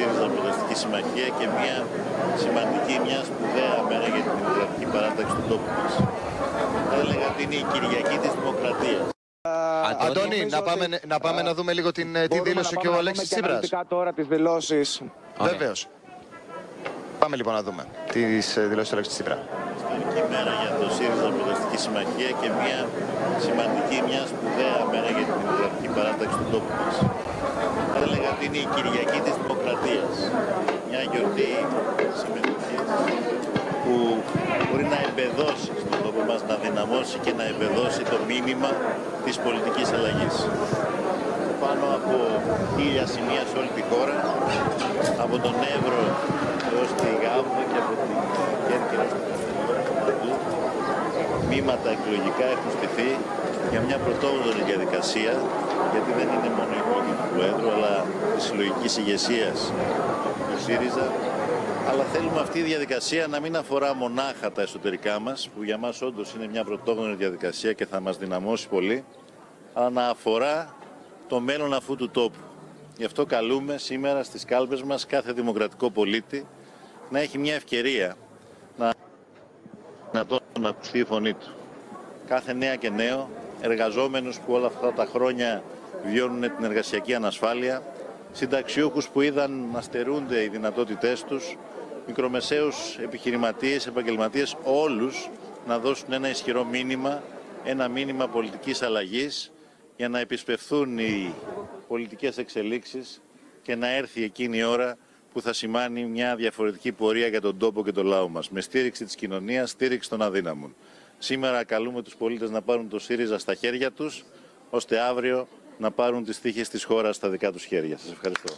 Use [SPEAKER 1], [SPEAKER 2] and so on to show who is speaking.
[SPEAKER 1] ΣΥΡΙΖΑ Προοδευτική Συμμαχία και μια σημαντική, μια σπουδαία μέρα για την δημοκρατική παράταξη του τόπου μας. Θα έλεγα ότι είναι η Κυριακή της Δημοκρατίας.
[SPEAKER 2] Αντώνη,
[SPEAKER 3] νομίζω
[SPEAKER 2] να πάμε,
[SPEAKER 3] ότι,
[SPEAKER 2] να πάμε
[SPEAKER 3] α,
[SPEAKER 2] να δούμε λίγο την, ε, τη
[SPEAKER 3] Μπορούμε
[SPEAKER 2] δήλωση
[SPEAKER 3] να
[SPEAKER 2] και ο
[SPEAKER 3] πάμε να
[SPEAKER 2] Αλέξης
[SPEAKER 3] δούμε και
[SPEAKER 2] Τσίπρας.
[SPEAKER 3] αναλυτικά τώρα τις δηλώσεις.
[SPEAKER 4] Ωραία.
[SPEAKER 2] Βεβαίως. Πάμε λοιπόν να δούμε τις ε, δηλώσεις του Αλέξη Τσίπρα.
[SPEAKER 1] ιστορική μέρα για το ΣΥΡΙΖΑ Προοδευτική Συμμαχίας και μια σημαντική, μια σπουδαία μέρα για την δημοκρατική παράταξη του τόπου μας. Θα έλεγα ότι είναι η Κυριακή της Δημοκρατίας. Μια γιορτή συμμετοχής που μπορεί να εμπεδώσει στον τόπο μας, να δυναμώσει και να εμπεδώσει το μήνυμα της πολιτικής αλλαγής. Πάνω από χίλια σημεία σε όλη τη χώρα, από τον Εύρο έως τη Γάβδο και από την Κέρκυρα στο Καστελό, παντού. Μήματα εκλογικά έχουν στηθεί για μια πρωτόγνωρη διαδικασία, γιατί δεν είναι μόνο η εκλογή του Προέδρου, αλλά της συλλογικής ηγεσίας του ΣΥΡΙΖΑ. Αλλά θέλουμε αυτή η διαδικασία να μην αφορά μονάχα τα εσωτερικά μας, που για μας όντως είναι μια πρωτόγνωρη διαδικασία και θα μας δυναμώσει πολύ, αλλά να αφορά το μέλλον αυτού του τόπου. Γι' αυτό καλούμε σήμερα στις κάλπες μας κάθε δημοκρατικό πολίτη να έχει μια ευκαιρία να, να, το, να ακουστεί η φωνή του. Κάθε νέα και νέο, εργαζόμενους που όλα αυτά τα χρόνια βιώνουν την εργασιακή ανασφάλεια, συνταξιούχους που είδαν να στερούνται οι δυνατότητές τους, μικρομεσαίους επιχειρηματίες, επαγγελματίες, όλους να δώσουν ένα ισχυρό μήνυμα, ένα μήνυμα πολιτικής αλλαγής για να επισπευθούν οι πολιτικές εξελίξεις και να έρθει εκείνη η ώρα που θα σημάνει μια διαφορετική πορεία για τον τόπο και τον λαό μας, με στήριξη της κοινωνίας, στήριξη των αδύναμων. Σήμερα καλούμε τους πολίτες να πάρουν το ΣΥΡΙΖΑ στα χέρια τους, ώστε αύριο να πάρουν τις τύχες της χώρας στα δικά τους χέρια. Σας ευχαριστώ.